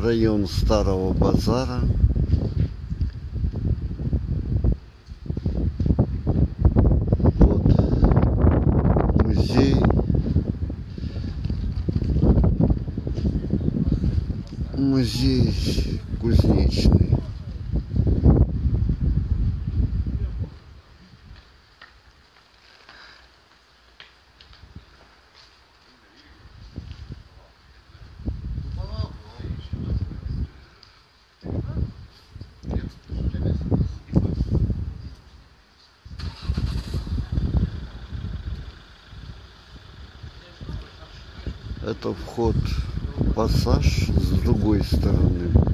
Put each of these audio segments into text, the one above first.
район Старого Базара. Вот музей. Музей кузнечный. Это вход пассаж с другой стороны.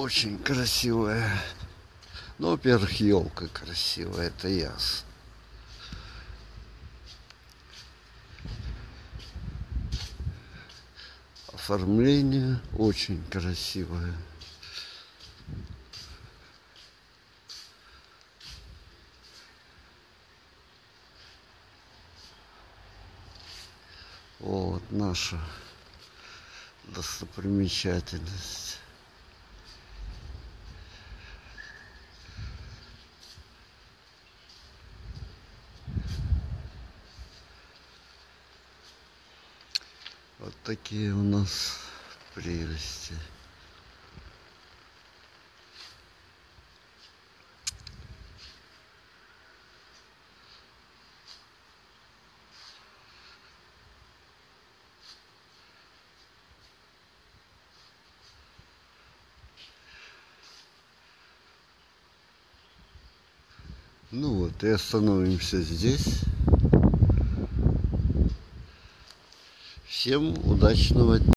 Очень красивая. Ну, во-первых, елка красивая, это ясно. Оформление очень красивое. Вот наша достопримечательность. Вот такие у нас прелести. Ну вот, и остановимся здесь. Всем удачного дня.